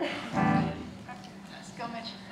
Let's go, Mitch.